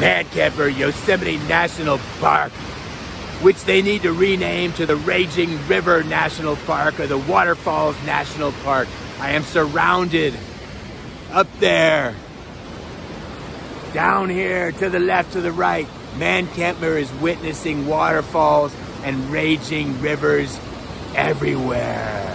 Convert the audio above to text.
Man Camper Yosemite National Park, which they need to rename to the Raging River National Park or the Waterfalls National Park. I am surrounded up there, down here, to the left, to the right. Man Camper is witnessing waterfalls and raging rivers everywhere.